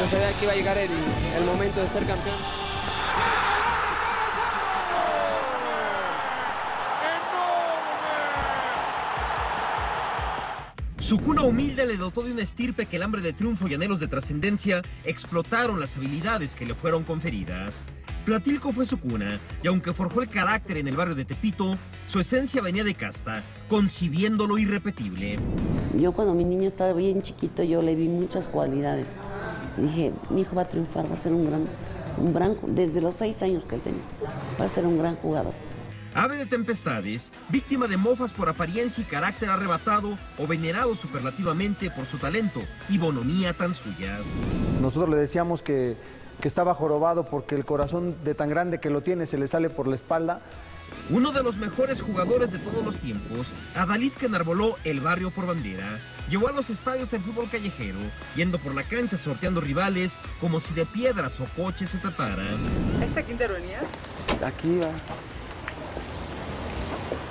No sabía que iba a llegar el, el momento de ser campeón. Su cuna humilde le dotó de una estirpe que el hambre de triunfo y anhelos de trascendencia explotaron las habilidades que le fueron conferidas. Platilco fue su cuna, y aunque forjó el carácter en el barrio de Tepito, su esencia venía de casta, concibiendo lo irrepetible. Yo cuando mi niño estaba bien chiquito, yo le vi muchas cualidades. Y dije, mi hijo va a triunfar, va a ser un gran, un gran, desde los seis años que él tenía, va a ser un gran jugador. Ave de tempestades, víctima de mofas por apariencia y carácter arrebatado o venerado superlativamente por su talento y bonomía tan suyas. Nosotros le decíamos que, que estaba jorobado porque el corazón de tan grande que lo tiene se le sale por la espalda. Uno de los mejores jugadores de todos los tiempos, Adalid que enarboló el barrio por bandera, llevó a los estadios el fútbol callejero, yendo por la cancha sorteando rivales como si de piedras o coches se tratara. ¿Este quinto venías? Aquí va.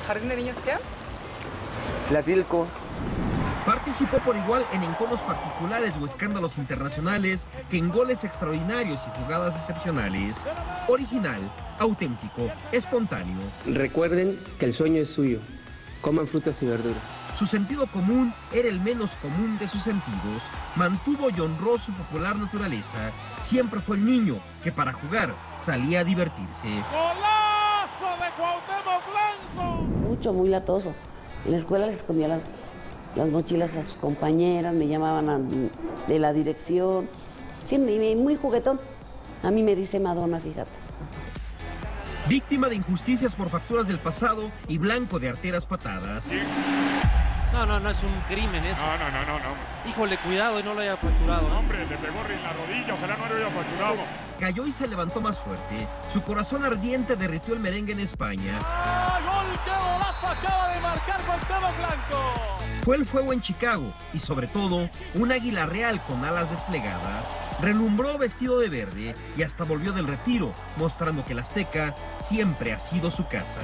¿Jardín de niños qué? Tlatilco. Participó por igual en enconos particulares o escándalos internacionales que en goles extraordinarios y jugadas excepcionales. Original, auténtico, espontáneo. Recuerden que el sueño es suyo. Coman frutas y verduras. Su sentido común era el menos común de sus sentidos. Mantuvo y honró su popular naturaleza. Siempre fue el niño que para jugar salía a divertirse. ¡Golazo de Cuauhtémoc Blanco! Mucho, muy latoso. En la escuela les escondía las, las mochilas a sus compañeras, me llamaban a- de la dirección. Siempre, muy juguetón. A mí me dice Madonna, fíjate. Víctima de injusticias por facturas del pasado y blanco de arteras patadas. No, no, no es un crimen eso. No, no, no, no, no. Híjole, cuidado y no lo haya fracturado. ¿no? Hombre, le pegó en la rodilla, ojalá no lo hubiera fracturado. Cayó y se levantó más fuerte. Su corazón ardiente derritió el merengue en España. ¡Ah, gol! ¡Qué golazo acaba de marcar Cuauhtémoc Blanco! Fue el fuego en Chicago y sobre todo un águila real con alas desplegadas. Relumbró vestido de verde y hasta volvió del retiro, mostrando que el Azteca siempre ha sido su casa.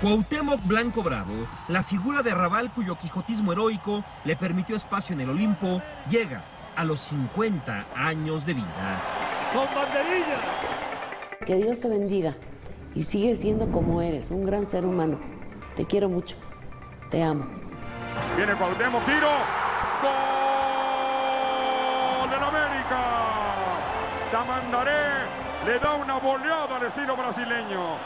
Cuauhtémoc Blanco Bravo, la figura de Raval cuyo quijotismo heroico le permitió espacio en el Olimpo, llega a los 50 años de vida. Con banderillas. Que Dios te bendiga y sigue siendo como eres, un gran ser humano. Te quiero mucho. Te amo. Viene Cuauhtémoc, tiro. ¡Gol del América! Tamandaré le da una boleada al estilo brasileño.